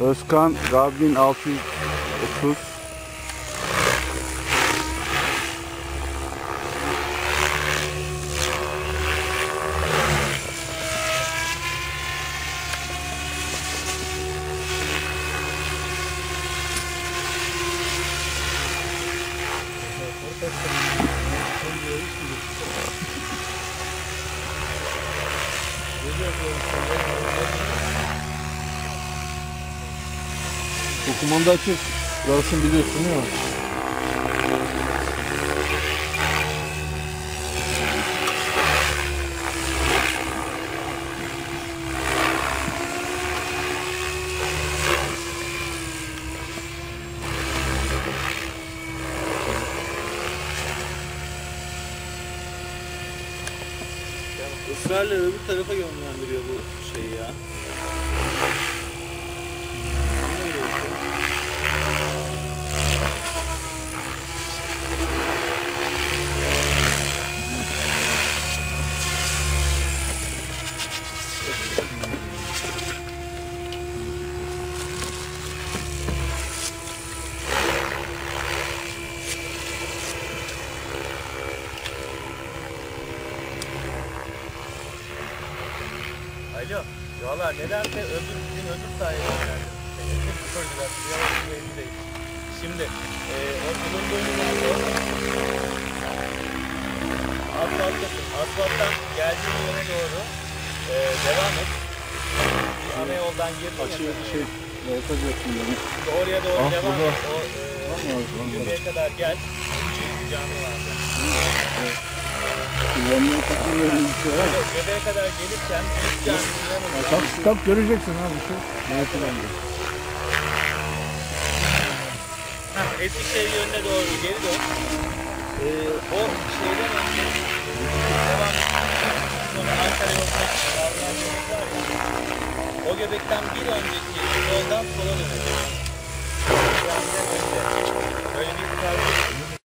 Özkan Radmin 630 Thank you. Bu kumanda açık. Yarışın biliyorsun değil mi? Israrla öbür tarafa yönlendiriyor bu Alo. Valla nedense öbür bizim öbür sahaya geldi. Koydular. Şimdi e, o bulunduğumuz asfalttasın. Asfalttan geldiğin yöne doğru e, devam et. Bir ana yoldan girdin Açı ya. şey yapacaksın yani. Oraya doğru Ah, devam et. O e, yürüye kadar gel. Bir cami vardı. Kullanmaya takılmıyorum var. Evet, göbeğe kadar gelirken caminin yanında Tam, tam göreceksin abi şey. Nerede bende? Heh, Eskişehir yönüne doğru geri dön. Ee, o şeyden önce devam sonra Ankara yoluna davranan yolu var ya. O göbekten bir önceki yoldan sola dönecek.